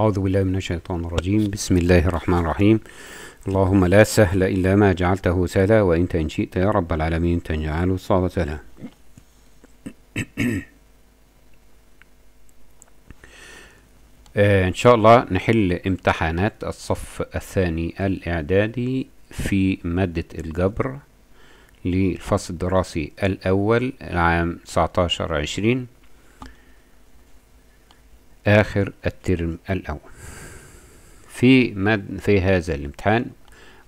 أعوذ بالله من الشيطان الرجيم. بسم الله الرحمن الرحيم. اللهم لا سهل إلا ما جعلته سهلا وإنت إن شئت يا رب العالمين تجعله صعب سهلا. آه إن شاء الله نحل امتحانات الصف الثاني الإعدادي في مادة الجبر للفصل الدراسي الأول العام 19 20 آخر الترم الأول. في مد في هذا الامتحان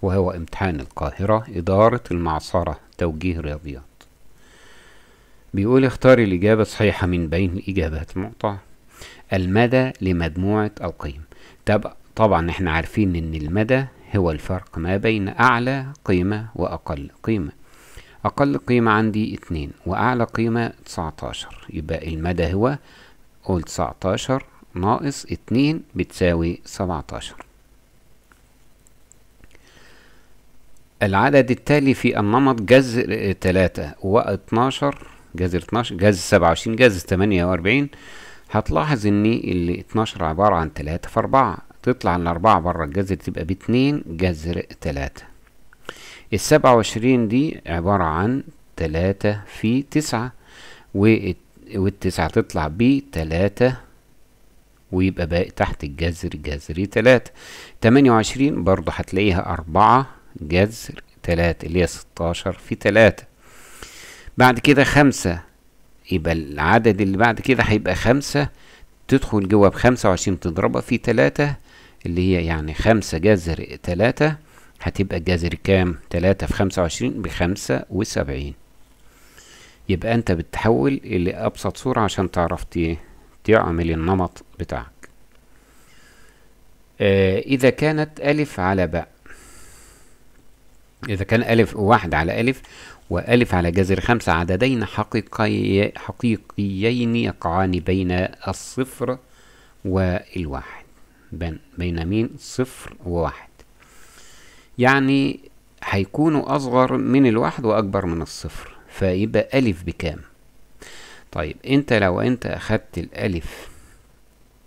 وهو امتحان القاهرة إدارة المعصرة توجيه رياضيات. بيقول اختار الإجابة الصحيحة من بين الإجابات المعطاة المدى لمجموعة القيم. طب طبعا إحنا عارفين إن المدى هو الفرق ما بين أعلى قيمة وأقل قيمة. أقل قيمة عندي اتنين وأعلى قيمة تسعتاشر. يبقى المدى هو قول تسعتاشر ناقص اتنين بتساوي سبعتاشر. العدد التالي في النمط جذر تلاتة واتناشر جذر اتناشر جذر سبعة وعشرين جذر تمانية وأربعين. هتلاحظ إن ال 12 عبارة عن تلاتة في أربعة. تطلع الأربعة بره الجذر تبقى باتنين جذر تلاتة. السبعة وعشرين دي عبارة عن تلاتة في تسعة والتسعة تطلع بتلاتة ويبقى باقي تحت الجذر جذر تلاتة. تمانية وعشرين برضه هتلاقيها أربعة جذر تلاتة اللي هي ستاشر في تلاتة. بعد كده خمسة يبقى العدد اللي بعد كده هيبقى خمسة تدخل جوه بخمسة وعشرين تضربها في تلاتة اللي هي يعني خمسة جذر تلاتة هتبقى جذر كام؟ تلاتة في خمسة وعشرين بخمسة وسبعين. يبقى انت بتحول لأبسط صورة عشان تعرف تعمل النمط بتاعك. آه إذا كانت ألف على باء. إذا كان ألف واحد على ألف وألف على جذر خمسة عددين حقيقي حقيقيين يقعان بين الصفر والواحد. بين, مين؟ صفر وواحد. يعني هيكونوا أصغر من الواحد وأكبر من الصفر. فيبقى ألف بكام؟ طيب أنت لو أنت أخدت الألف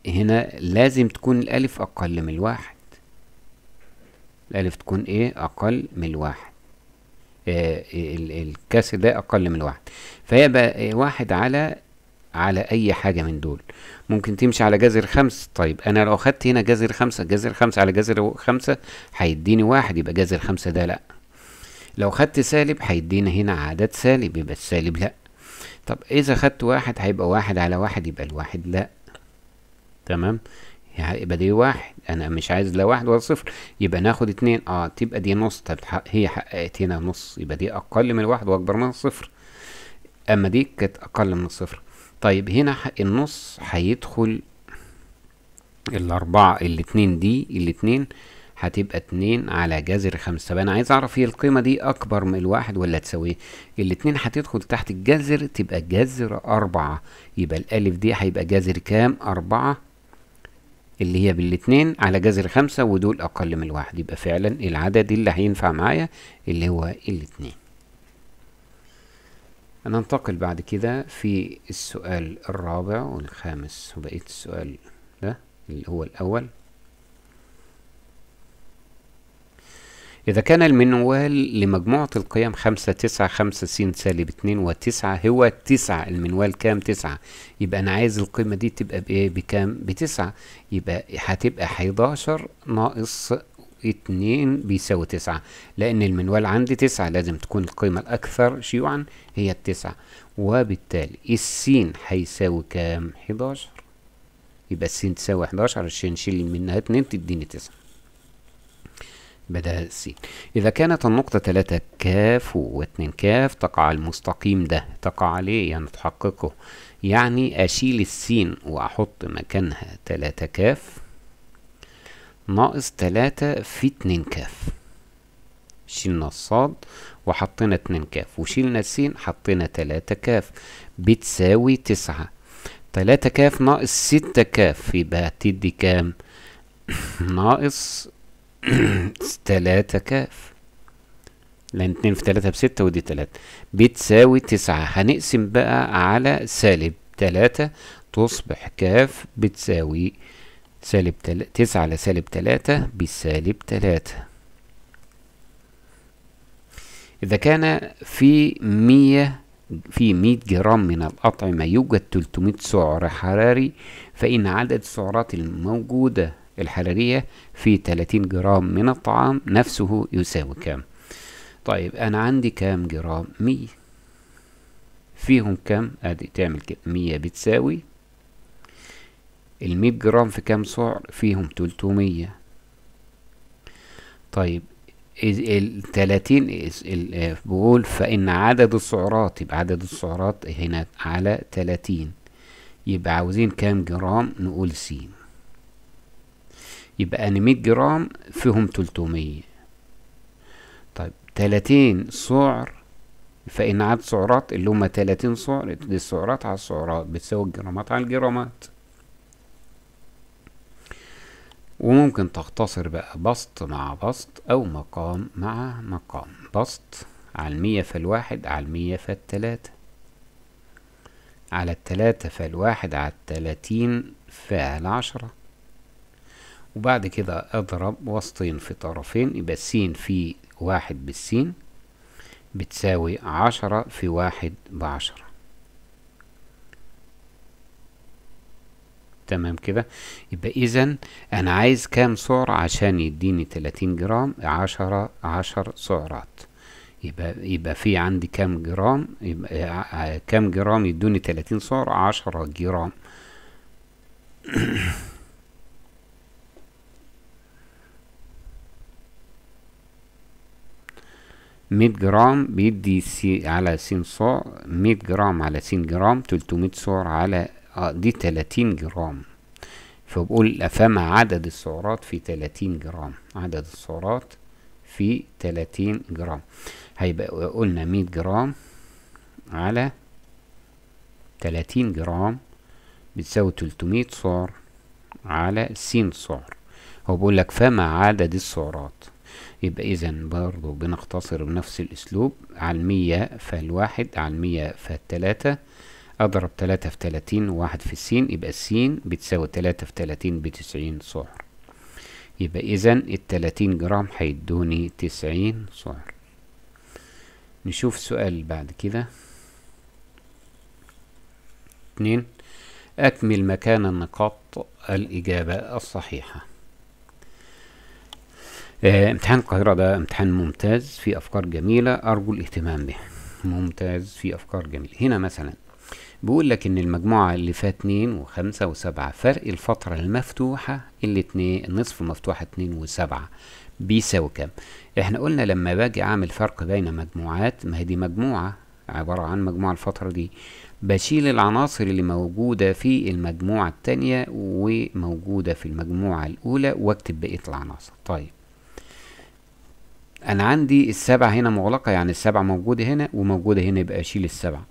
هنا لازم تكون الألف أقل من الواحد. الألف تكون إيه؟ أقل من الواحد. آه الكسر ده أقل من الواحد. فيبقى واحد على على أي حاجة من دول. ممكن تمشي على جذر خمس. طيب أنا لو أخدت هنا جذر خمسة جذر خمسة على جذر خمسة هيديني واحد يبقى جذر خمسة ده لأ. لو خدت سالب هيدينا هنا عدد سالب يبقى السالب لأ. طب إذا خدت واحد هيبقى واحد على واحد يبقى الواحد لأ. تمام؟ يعني يبقى دي واحد. أنا مش عايز لا واحد ولا صفر. يبقى ناخد اتنين. آه تبقى دي نص. طب هي حققت هنا نص. يبقى دي أقل من الواحد وأكبر من الصفر أما دي كانت أقل من الصفر طيب هنا النص هيدخل الأربعة. الاتنين دي الاتنين هتبقى اتنين على جذر خمسة. طب أنا عايز أعرف هي القيمة دي أكبر من الواحد ولا تساويه الاتنين هتدخل تحت الجذر تبقى جذر أربعة. يبقى الألف دي هيبقى جذر كام؟ أربعة. اللي هي بالاتنين على جذر خمسة ودول أقل من الواحد. يبقى فعلا العدد اللي هينفع معايا اللي هو الاتنين. ننتقل بعد كده في السؤال الرابع والخامس. وبقية السؤال ده اللي هو الأول. إذا كان المنوال لمجموعة القيم خمسة تسعة خمسة س سالب اتنين وتسعة هو تسعة. المنوال كام؟ تسعة. يبقى أنا عايز القيمة دي تبقى بإيه بكام؟ بتسعة. يبقى هتبقى حداشر ناقص اتنين بيساوي تسعة. لأن المنوال عندي تسعة. لازم تكون القيمة الأكثر شيوعا هي التسعة. وبالتالي السين هيساوي كام؟ حداشر. يبقى السين تساوي حداشر. عشان نشيل منها اتنين تديني تسعة. بدأ س. إذا كانت النقطة تلاتة كاف واتنين كاف تقع المستقيم ده تقع عليه يعني تحققه يعني أشيل السين وأحط مكانها تلاتة كاف. ناقص تلاتة في اتنين كاف. شيلنا الصاد وحطينا اتنين كاف. وشيلنا السين حطينا تلاتة كاف. بتساوي تسعة. تلاتة كاف ناقص ستة كاف يبقى هتدي كام؟ ناقص تلاتة كاف. لأن اتنين في تلاتة بستة ودي تلاتة. بتساوي تسعة. هنقسم بقى على سالب تلاتة تصبح كاف بتساوي سالب تل... تسعة على سالب تلاتة بسالب تلاتة. إذا كان في مية في مية جرام من الأطعمة يوجد تلتمية سعر حراري فإن عدد السعرات الموجودة الحرارية في تلاتين جرام من الطعام نفسه يساوي كام؟ طيب أنا عندي كام جرام؟ مية. فيهم كام؟ أدي تعمل كده. مية بتساوي المية جرام في كام سعر؟ فيهم تلتمية. طيب التلاتين بقول فإن عدد السعرات يبقى عدد السعرات هنا على تلاتين. يبقى عاوزين كام جرام؟ نقول س يبقى أنا مية جرام فيهم تلتمية. طيب تلاتين سعر فإن عدد سعرات اللي هما تلاتين سعر دي السعرات على السعرات بتساوي الجرامات على الجرامات. وممكن تختصر بقى بسط مع بسط أو مقام مع مقام. بسط على المية فالواحد على المية فالتلاتة على التلاتة فالواحد على التلاتين فالعشرة وبعد كده أضرب وسطين في طرفين يبقى السين في واحد بالسين بتساوي عشرة في واحد بعشرة. تمام كده؟ يبقى إذا أنا عايز كام سعر؟ عشان يديني 30 جرام عشرة عشر سعرات. يبقى يبقى في عندي كام جرام؟ يبقى كام جرام يدوني 30 سعر؟ عشرة جرام. مية جرام بيدي سي على س سعر مية جرام على س جرام تلتمية سعر على آه دي تلاتين جرام. فبقول فما عدد السعرات في تلاتين جرام. عدد السعرات في تلاتين جرام. هيبقى قلنا مية جرام على تلاتين جرام بتساوي تلتمية سعر على س سعر هو بيقول لك فما عدد السعرات. يبقى اذا برضو بنختصر بنفس الأسلوب. على المية فالواحد على المية فالتلاتة أضرب تلاتة في تلاتين وواحد في السين يبقى السين بتساوي تلاتة في تلاتين بتسعين سعر. يبقى اذا التلاتين جرام هيدوني تسعين سعر. نشوف سؤال بعد كده. اتنين أكمل مكان النقاط الإجابة الصحيحة. امتحان القاهرة ده امتحان ممتاز في أفكار جميلة أرجو الاهتمام به ممتاز في أفكار جميلة. هنا مثلا بيقول لك إن المجموعة اللي فيها اتنين وخمسة وسبعة فرق الفترة المفتوحة اللي اتنين النصف مفتوحة اتنين وسبعة بيساوي كام؟ إحنا قلنا لما باجي أعمل فرق بين مجموعات ما هي دي مجموعة عبارة عن مجموعة الفترة دي. بشيل العناصر اللي موجودة في المجموعة التانية وموجودة في المجموعة الأولى وأكتب بقية العناصر. طيب أنا عندي السبعة هنا مغلقة يعني السبعة موجودة هنا وموجودة هنا يبقى أشيل السبعة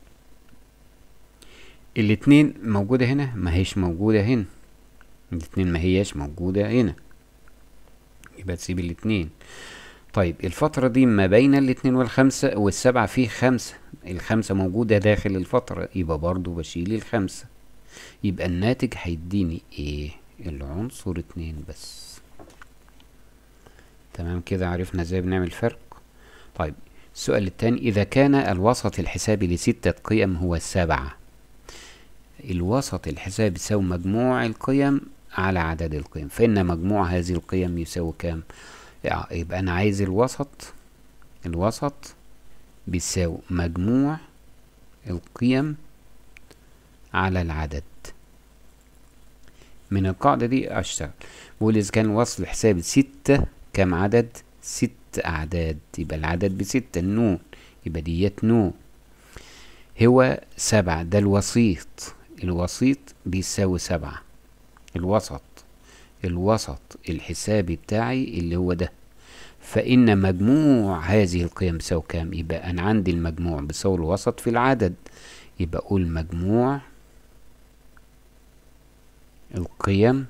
الاتنين موجودة هنا ما هيش موجودة هنا. الاتنين ما هيش موجودة هنا. يبقى تسيب الاتنين. طيب الفترة دي ما بين الاتنين والخمسة والسبعة فيه خمسة. الخمسة موجودة داخل الفترة يبقى برضو بشيل الخمسة. يبقى الناتج هيديني إيه؟ العنصر اتنين بس. تمام كده عرفنا إزاي بنعمل فرق. طيب السؤال التاني إذا كان الوسط الحسابي لستة قيم هو السبعة الوسط الحسابي يساوي مجموع القيم على عدد القيم فإن مجموع هذه القيم يساوي كام؟ يبقى أنا عايز الوسط الوسط بيساوي مجموع القيم على العدد. من القاعدة دي أشتغل. بقول إذا كان الوصل الحسابي ستة كم عدد؟ ست أعداد. يبقى العدد بستة النون. يبقى ديت نون. هو سبعة. ده الوسيط. الوسيط بيساوي سبعة. الوسط. الوسط. الحسابي بتاعي اللي هو ده. فإن مجموع هذه القيم بيساوي كام؟ يبقى أنا عندي المجموع بيساوي الوسط في العدد. يبقى أقول مجموع القيم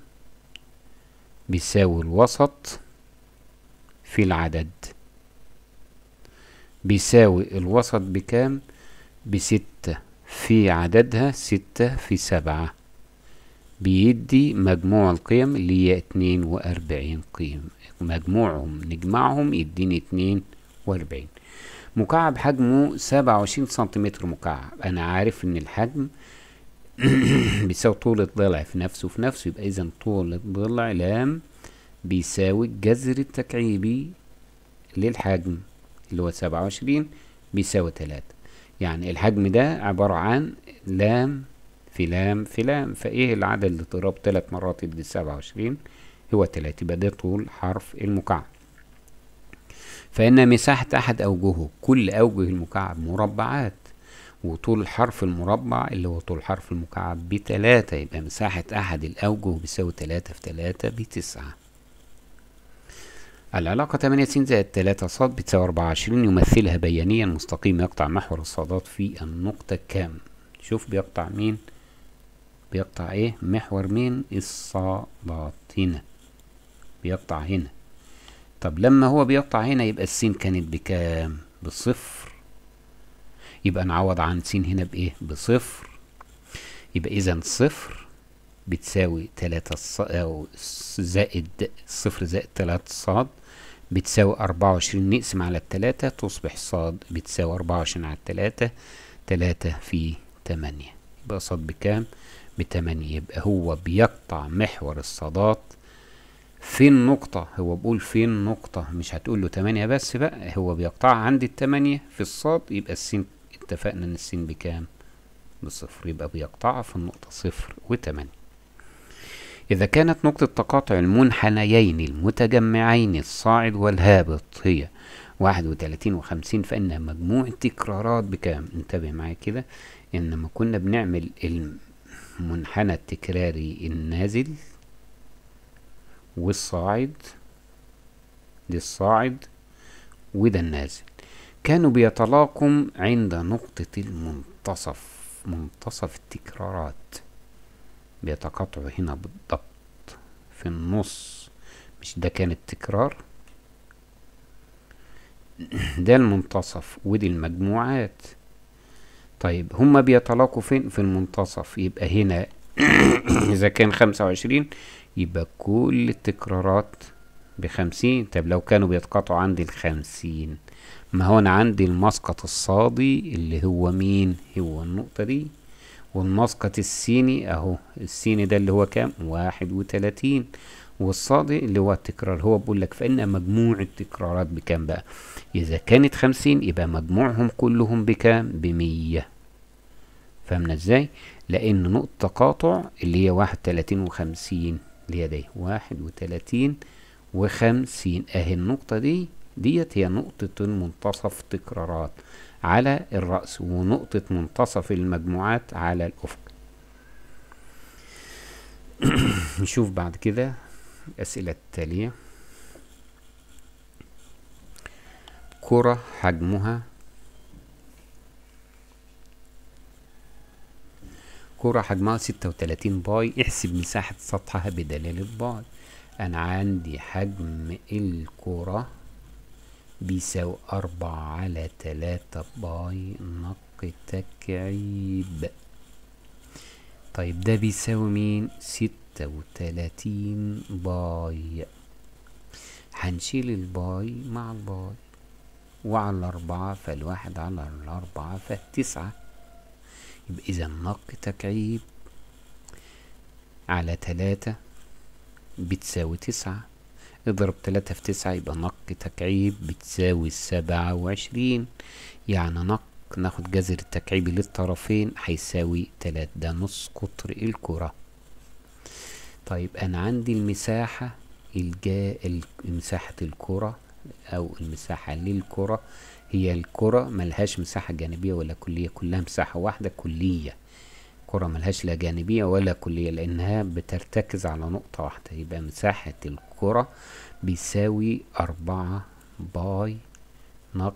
بيساوي الوسط في العدد. بيساوي الوسط بكام؟ بستة. في عددها ستة في سبعة. بيدي مجموع القيم اللي هي اتنين وأربعين قيم. مجموعهم نجمعهم يديني اتنين وأربعين. مكعب حجمه سبعة وعشرين سنتيمتر مكعب. أنا عارف إن الحجم بيساوي طول الضلع في نفسه في نفسه يبقى اذا طول الضلع لام بيساوي الجذر التكعيبي للحجم اللي هو سبعة وعشرين بيساوي تلاتة. يعني الحجم ده عبارة عن لام في لام في لام. فإيه العدد اللي تضرب تلات مرات يدي سبعة وعشرين؟ هو تلاتة. يبقى ده طول حرف المكعب. فإن مساحة أحد أوجهه كل أوجه المكعب مربعات. وطول الحرف المربع اللي هو طول حرف المكعب بتلاتة. يبقى مساحة أحد الأوجه بيساوي تلاتة في تلاتة بتسعة. العلاقة تمانية س زائد تلاتة ص بتساوي أربعة وعشرين يمثلها بيانيا مستقيم يقطع محور الصادات في النقطة كام؟ شوف بيقطع مين؟ بيقطع إيه؟ محور مين؟ الصادات هنا بيقطع هنا. طب لما هو بيقطع هنا يبقى السين كانت بكام؟ بصفر. يبقى نعوض عن س هنا بإيه؟ بصفر. يبقى إذا صفر بتساوي تلاتة ص... أو زائد صفر زائد تلاتة صاد بتساوي أربعة وعشرين نقسم على التلاتة تصبح صاد بتساوي أربعة وعشرين على التلاتة تلاتة في تمانية. يبقى صاد بكام؟ بتمانية. يبقى هو بيقطع محور الصادات. في النقطة هو بقول في النقطة مش هتقول له تمانية بس بقى هو بيقطعها عند التمانية في الصاد. يبقى السين اتفقنا إن السين بكام؟ بصفر. يبقى بيقطعها في النقطة صفر وتمانية. إذا كانت نقطة تقاطع المنحنيين المتجمعين الصاعد والهابط هي واحد وتلاتين وخمسين فإن مجموع التكرارات بكام؟ انتبه معايا كده. إنما كنا بنعمل المنحنى التكراري النازل والصاعد دي الصاعد وده النازل. كانوا بيتلاقم عند نقطة المنتصف منتصف التكرارات. بيتقاطعوا هنا بالضبط في النص. مش ده كان التكرار؟ ده المنتصف ودي المجموعات. طيب هما بيتلاقوا فين في المنتصف؟ يبقى هنا إذا كان خمسة وعشرين يبقى كل التكرارات بخمسين. طب لو كانوا بيتقاطعوا عندي الخمسين ما هو أنا عندي المسقط الصادي اللي هو مين؟ هو النقطة دي. والمسقط السيني أهو السيني ده اللي هو كام؟ واحد وتلاتين. والصادي اللي هو التكرار هو بيقول لك فإن مجموع التكرارات بكام بقى؟ إذا كانت خمسين يبقى مجموعهم كلهم بكام؟ بمية. فهمنا إزاي؟ لأن نقطة تقاطع اللي هي واحد تلاتين وخمسين اللي هي دي واحد وتلاتين وخمسين. أهي النقطة دي ديت هي نقطة المنتصف تكرارات. على الرأس ونقطة منتصف المجموعات على الأفق. نشوف بعد كده الأسئلة التالية. كرة حجمها كرة حجمها ستة وتلاتين باي. احسب مساحة سطحها بدلالة باي أنا عندي حجم الكرة بيساوي أربعة على تلاتة باي نق تكعيب طيب ده بيساوي مين؟ ستة وتلاتين باي. هنشيل الباي مع الباي. وعلى الأربعة فالواحد على الأربعة فالتسعة. يبقى إذا نق تكعيب على تلاتة بتساوي تسعة. اضرب تلاتة في تسعة يبقى نق تكعيب بتساوي سبعة وعشرين. يعني نق ناخد جذر التكعيبي للطرفين هيساوي تلاتة. ده نص قطر الكرة. طيب أنا عندي المساحة الجا مساحة الكرة أو المساحة للكرة. هي الكرة ملهاش مساحة جانبية ولا كلية كلها مساحة واحدة كلية. كرة ملهاش لا جانبية ولا كلية لأنها بترتكز على نقطة واحدة. يبقى مساحة الكرة بيساوي أربعة باي نق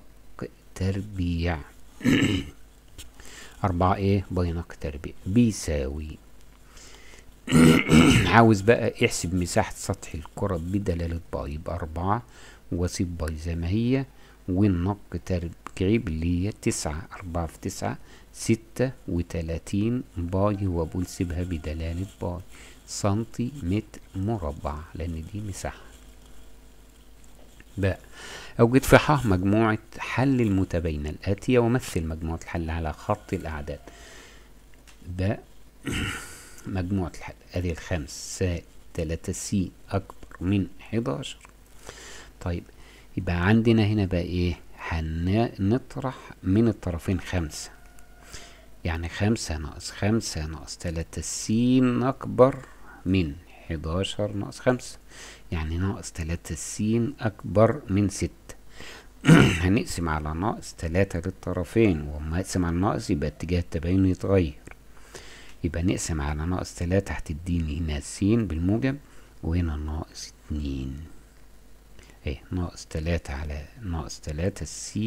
تربيع. أربعة إيه؟ باي نق تربيع. بيساوي. عاوز بقى احسب مساحة سطح الكرة بدلالة باي يبقى أربعة وأسيب باي زي ما هي. والنق تربيع اللي هي تسعة أربعة في تسعة ستة وتلاتين باي سيبها بدلالة باي. سنتي متر مربع لأن دي مساحة. باء. أوجد في ح مجموعة حل المتباينة. الآتية ومثل مجموعة الحل على خط الأعداد. باء. مجموعة الحل. أدي الخمس سا تلاتة س أكبر من حداشر. طيب. يبقى عندنا هنا بقى إيه؟ هنطرح من الطرفين خمسة. يعني خمسة ناقص خمسة ناقص تلاتة س أكبر من حداشر ناقص خمسة. يعني ناقص تلاتة س أكبر من ستة. هنقسم على ناقص تلاتة للطرفين وما اقسم على ناقص يبقى اتجاه التباين يتغير. يبقى نقسم على ناقص تلاتة هتديني هنا س بالموجب وهنا ناقص اتنين. إيه ناقص تلاتة على ناقص تلاتة س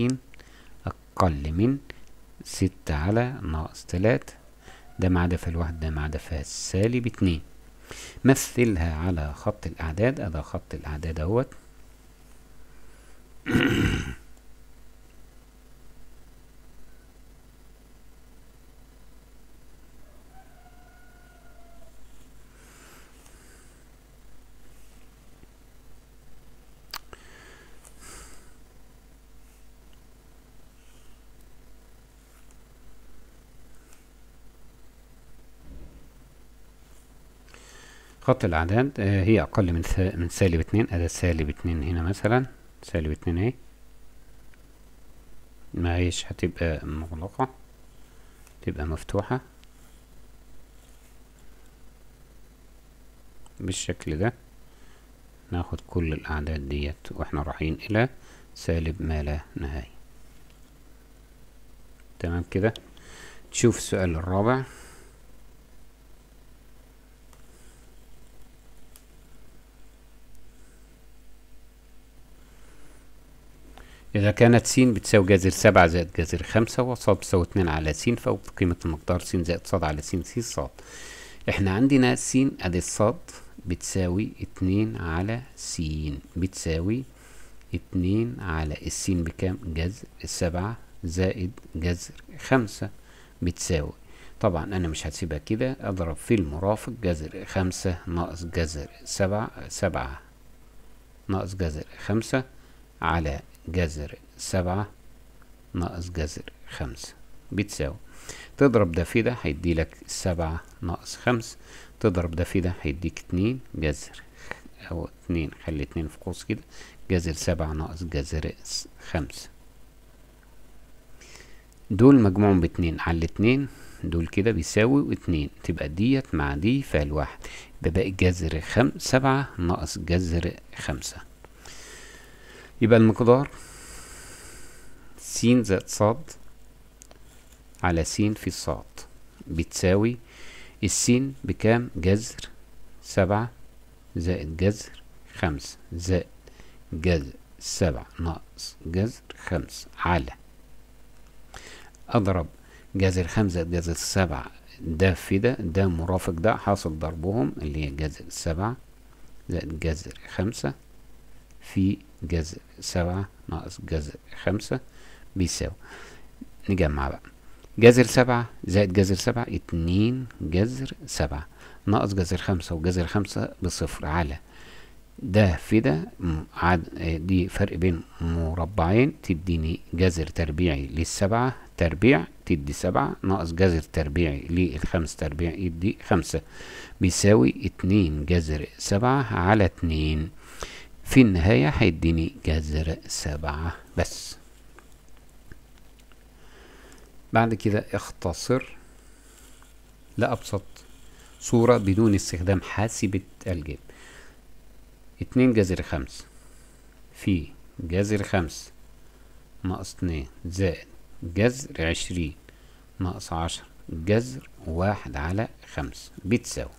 أقل من ستة على ناقص تلاتة. ده مع ده في الواحد ده مع ده في سالب اتنين. مثلها على خط الأعداد أدا خط الأعداد أهوت. خط الأعداد آه هي أقل من من سالب اتنين. أدا سالب اتنين هنا مثلا. سالب اتنين اهي ما هيش هتبقى مغلقة. تبقى مفتوحة. بالشكل ده ناخد كل الأعداد ديت وإحنا رايحين إلى سالب ما لا نهاية. تمام كده؟ تشوف السؤال الرابع. إذا كانت س بتساوي جذر سبعة زائد جذر خمسة وصاد بتساوي اتنين على س فوق قيمة المقدار س زائد صاد على س س صاد. إحنا عندنا س أدي الصاد بتساوي اتنين على س بتساوي اتنين على السين بكام؟ جذر السبعة زائد جذر خمسة بتساوي. طبعا أنا مش هسيبها كده أضرب في المرافق جذر خمسة ناقص جذر سبعة سبعة ناقص جذر خمسة على جذر سبعة ناقص جذر خمسة. بتساوي. تضرب ده في ده هيديلك سبعة ناقص خمسة. تضرب ده في ده هيديك اتنين جذر. أو اتنين خلي اتنين في قوس كده. جذر سبعة ناقص جذر خمسة. دول مجموعهم باتنين. على الاتنين دول كده بيساوي اتنين. تبقى ديت مع دي فالواحد يبقى باقي جذر خم سبعة ناقص جذر خمسة. يبقى المقدار س زائد صاد على س في الصاد بتساوي السين بكام؟ جذر سبعة زائد جذر خمسة زائد جذر سبعة ناقص جذر خمسة على. أضرب جذر خمسة زائد جذر سبعة ده في ده ده مرافق ده حاصل ضربهم اللي هي جذر سبعة زائد جذر خمسة في جذر سبعة ناقص جذر خمسة بيساوي. نجمع بقى. جذر سبعة زائد جذر سبعة اتنين جذر سبعة. ناقص جذر خمسة وجذر خمسة بصفر على. ده في ده عد دي فرق بين مربعين تديني جذر تربيعي للسبعة تربيع تدي سبعة. ناقص جذر تربيعي للخمس تربيع يدي خمسة. بيساوي اتنين جذر سبعة على اتنين. في النهاية هيديني جذر سبعة بس. بعد كده اختصر لأبسط صورة بدون استخدام حاسبة الجيب اتنين جذر خمس. في جذر خمس ناقص اتنين زائد جذر عشرين ناقص عشر جذر واحد على خمسة بتساوي.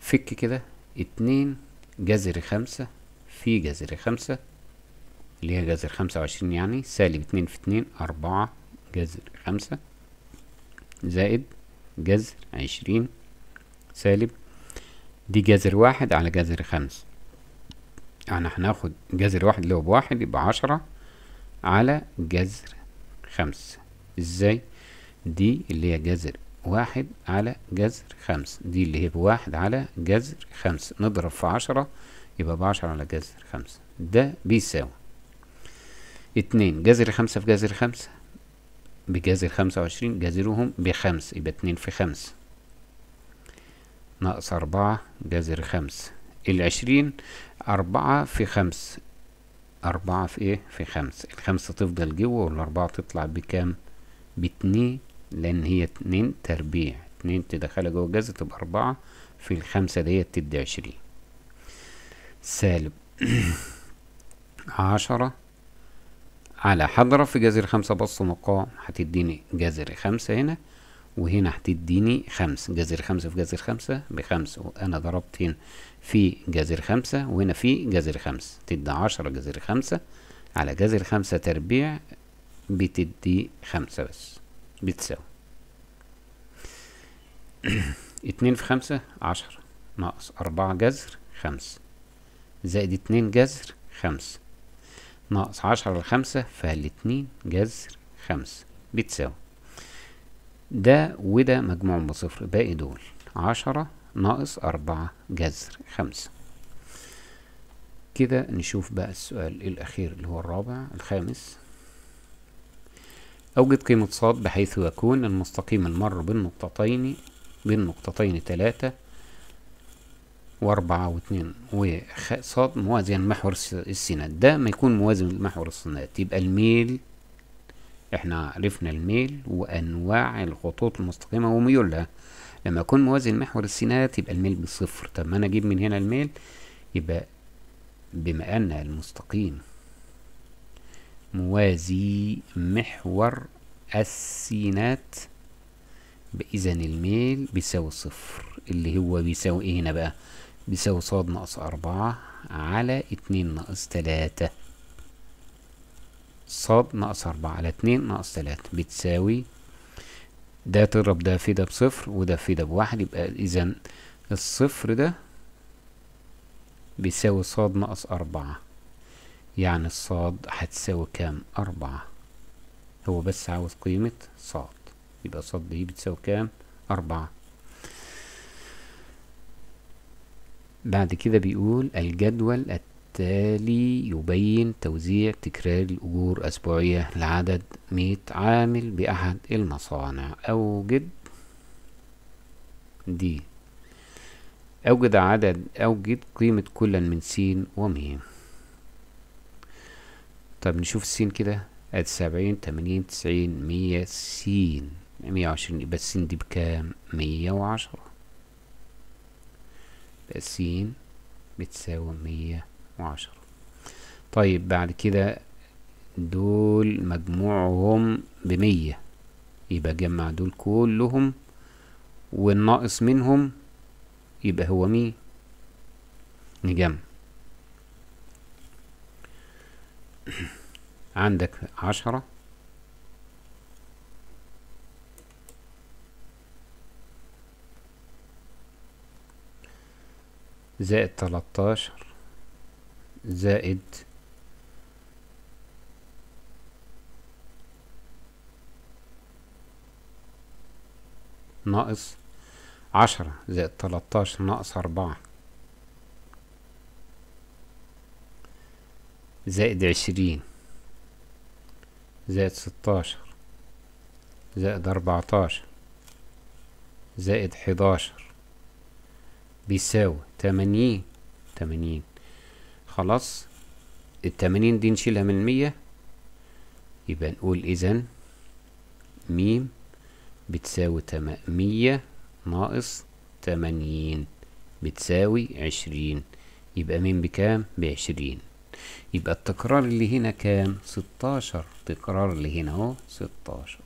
فك كده اتنين جذر خمسة في جذر خمسة اللي هي جذر خمسة وعشرين يعني سالب اتنين في اتنين أربعة جذر خمسة زائد جذر عشرين سالب دي جذر واحد على جذر خمسة. يعني هناخد جذر واحد اللي هو بواحد يبقى عشرة على جذر خمسة. إزاي؟ دي اللي هي جذر واحد على جذر خمسة دي اللي هي بواحد على جذر خمسة نضرب في عشرة يبقى بعشرة على جذر خمسة ده بيساوي. اتنين جذر خمسة في جذر خمسة. بجذر خمسة وعشرين جذرهم بخمس يبقى اتنين في خمسة ناقص أربعة جذر خمسة العشرين أربعة في خمس. أربعة في إيه؟ في خمسة الخمسة تفضل جوة والأربعة تطلع بكام؟ باتنين لأن هي اتنين تربيع اتنين تدخلها جوه الجذر تبقى أربعة في الخمسة ديت تدي عشرين. سالب. عشرة. على هضرب في جذر خمسة بص مقام هتديني جذر خمسة هنا وهنا هتديني خمسة جذر خمسة في جذر خمسة بخمسة وأنا ضربت هنا في جذر خمسة وهنا في جذر خمسة تدي عشرة جذر خمسة. على جذر خمسة تربيع بتدي خمسة بس. بتساوي اتنين في خمسة عشرة ناقص أربعة جذر خمسة. زائد اتنين جذر خمسة. ناقص عشرة لخمسة فالاتنين جذر خمسة؟ بتساوي ده وده مجموعهم بصفر باقي دول. عشرة ناقص أربعة جذر خمسة. كده نشوف بقى السؤال الأخير اللي هو الرابع الخامس. أوجد قيمة صاد بحيث يكون المستقيم المر بالنقطتين بالنقطتين تلاتة وأربعة واتنين. وصاد موازي محور السينات ده ما يكون موازي لمحور السينات يبقى الميل إحنا عرفنا الميل وأنواع الخطوط المستقيمة وميولها. لما يكون موازي لمحور السينات يبقى الميل بصفر. طب ما أنا أجيب من هنا الميل؟ يبقى بما أن المستقيم موازي محور السينات إذا الميل بيساوي صفر اللي هو بيساوي إيه هنا بقى؟ بيساوي صاد ناقص أربعة على اتنين ناقص تلاتة. صاد ناقص أربعة على اتنين ناقص تلاتة بتساوي ده تضرب ده في ده بصفر وده في ده بواحد يبقى إذا الصفر ده بيساوي صاد ناقص أربعة. يعني الصاد هتساوي كام؟ أربعة. هو بس عاوز قيمة صاد. يبقى صاد دي بتساوي كام؟ أربعة. بعد كده بيقول الجدول التالي يبين توزيع تكرار الأجور أسبوعية لعدد مية عامل بأحد المصانع. أوجد دي أوجد عدد أوجد قيمة كل من س وميم. طب نشوف السين كده. ادي سبعين تمانين تسعين مية سين. مية وعشرين يبقى السين دي بكام؟ مية وعشرة. يبقى سين بتساوي مية وعشرة. طيب بعد كده دول مجموعهم بمية. يبقى جمع دول كلهم والناقص منهم يبقى هو مين نجمع. عندك عشرة. زائد تلاتاشر زائد ناقص عشرة زائد تلاتاشر ناقص أربعة. زائد عشرين زائد ستاشر زائد أربعتاشر زائد حداشر. بيساوي تمانين تمانين. خلاص؟ التمانين دي نشيلها من المية يبقى نقول إذن ميم بتساوي تم مية ناقص تمانين بتساوي عشرين. يبقى ميم بكام؟ بعشرين. يبقى التكرار اللي هنا كام؟ ستاشر. تكرار اللي هنا اهو ستاشر.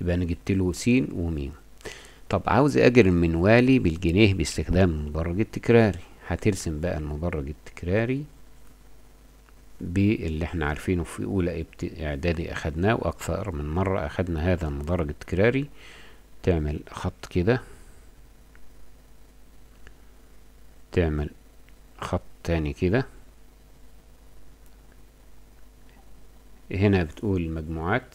يبقى أنا جبت له س وميم. طب عاوز الأجر المنوالي بالجنيه باستخدام المدرج التكراري. هترسم بقى المدرج التكراري باللي إحنا عارفينه في اولى اعدادي اخدناه وأكثر من مرة اخدنا هذا المدرج التكراري. تعمل خط كده. تعمل خط تاني كده. هنا بتقول المجموعات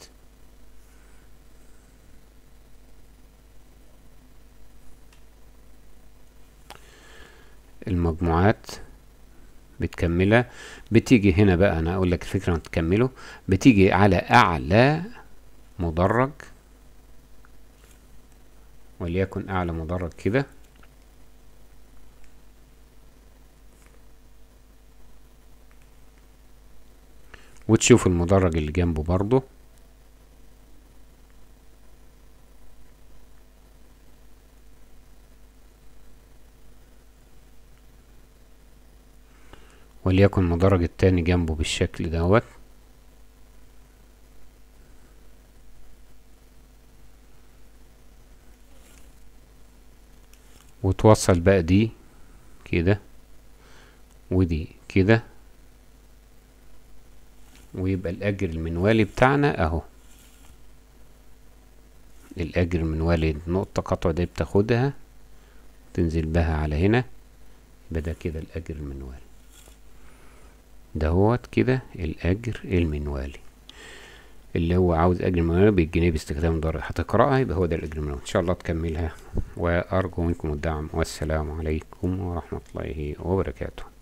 المجموعات بتكملها. بتيجي هنا بقى أنا أقول لك الفكرة تكمله. بتيجي على أعلى مدرج وليكن أعلى مدرج كده. وتشوف المدرج اللي جنبه برضه. وليكن المدرج التاني جنبه بالشكل دوت. وتوصل بقى دي كده ودي كده. ويبقى الأجر المنوالي بتاعنا أهو. الأجر المنوالي نقطة قطع دي بتاخدها تنزل بها على هنا يبقى ده كده الأجر المنوالي. دهوت كده الأجر المنوالي. اللي هو عاوز أجر منوالي بالجنيه باستخدام دار هتقرأها يبقى هو ده الأجر المنوالي. إن شاء الله تكملها. وأرجو منكم الدعم. والسلام عليكم ورحمة الله وبركاته.